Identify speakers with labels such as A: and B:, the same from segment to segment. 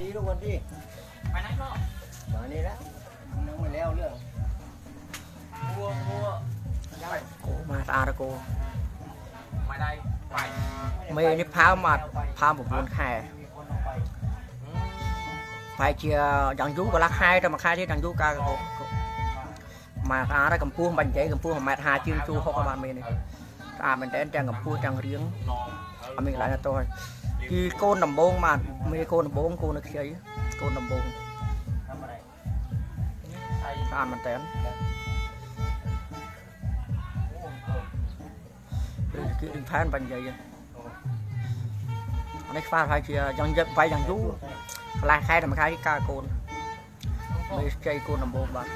A: ดีลูกวันดี
B: ไปไหนพ่อ
A: มานี่แล้วนั่งมาแล้วเรื่อง
B: วัววัว
C: โอ้มาสะอาดโก
B: ไม่ได้ไป
C: เมย์นี่พามาพาผมบุญแข่
A: มีคนเอาไป
B: อืม
C: ไปเชียร์ยังยูก็รักใครแต่มาใครที่ยังยูกาโกมาสะอาดกับพูบันใจกับพูของแมทหาจิ้มจูเขาก็มาเมย์นี่สะอาดมันแต่จังกับพูจังเรียง
B: นอน
C: อมีหลายตัว គឺកូនដំបងបាទមានកូនដំបងកូននៅខ្ជិយកូនដំបងស្អាតមែន
A: តើគឺអ៊ីនផាន
B: បាញ់
C: និយាយអានេះខ្វះហើយជាយ៉ាងយឹកបាយយ៉ាងយូរកន្លះខែតែមួយខែកើកូនមេខ្ជិយកូនដំបងបាទ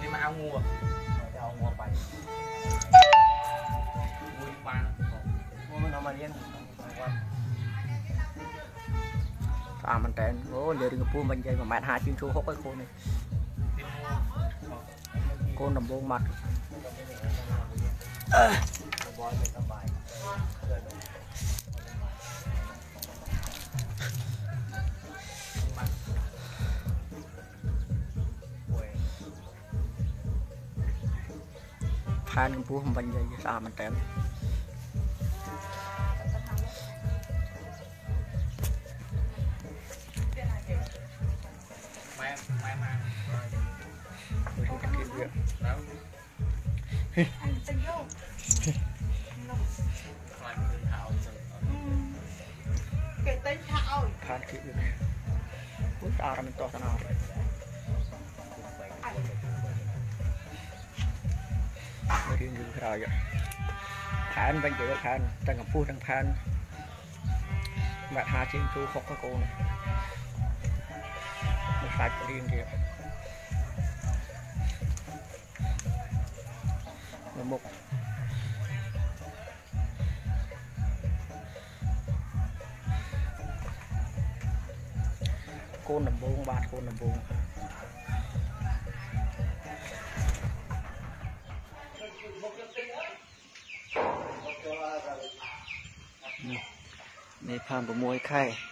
C: នេះមកអាងួរ ប៉ាមែនតើអូលើរឿងកពស់មិនយាយ1.50ម៉ែត្រជើងជួ6ហើយកូ
B: ននេះកូនដំបងម៉ា
A: ត់ផានកម្ពុជាមិន
B: វិញយាយស្អា
A: តមែនតើ อย
C: เป็
A: นสบายเดิน
C: แทนกับพูของบันใจสามมันแต่
B: แม่แม่มา
C: ไม่รู้จะคิดเยอะ
B: แล้วคลายมือเท้าจน
D: cái tên thảo
C: ทานคิดเยอะอุ้ยตาเราเป็นตัวสนามไม่ได้ยินเราเยอะแทนบันใจแทนตั้งกับพูทั้งแทนแมทหาจิ้มชูหกไอ้โคนมันใส่ประเด็นเดียวมันมุกโกนดำบง សាច់រៀងទៀតនៅមុខកូនដំបងបាទកូនដំបងនេះនេះ56ខែ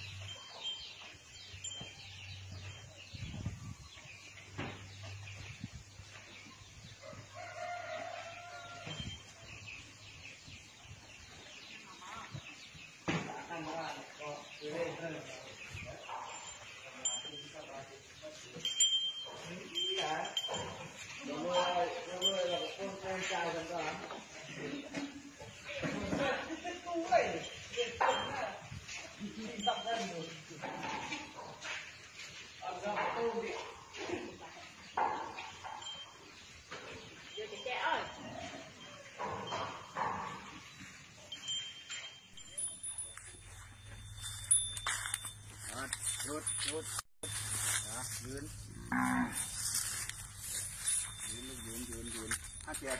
C: Thank you. ดหยุดนะยืนยืนยืนยืนยืนถ้าเจ็บ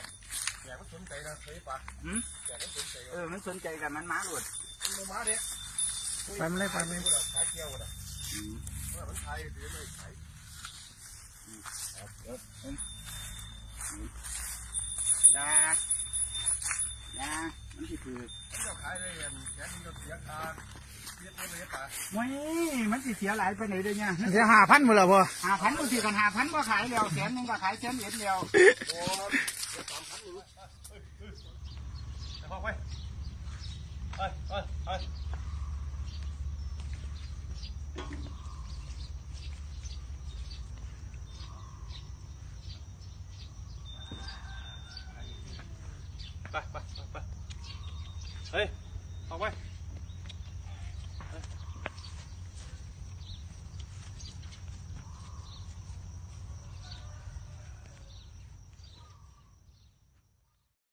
A: แกก็สนใจนะเคยปะแกก็สนใจ
C: เออมันสนใจกันมันม้าหลุด
A: มันมาเนี่ย
C: ไปมันเลยไปมัน
A: ขายเกี่ยวนะว่ามันขายหรือไม่ขาย
C: ยายามันคือคือ
A: เจ้าขายได้เงินแกมันจะเสียค่า วเลยปะ
E: ไม่มันสิเสียหลายไปไหนเด้อเนี่ย
F: เสียหาพันหมดแล้วพ่อ
E: หาพันบางทีกันหาพันก็ขายแล้วแสนหนึงก็ขายแสนเอ็ดแล้ว
A: โอ้เดี๋ยวสามพันอยู่แต่พอไปเฮ้ยเฮ้ยเฮ้ยไปไปไปไปเฮ้ยออกไป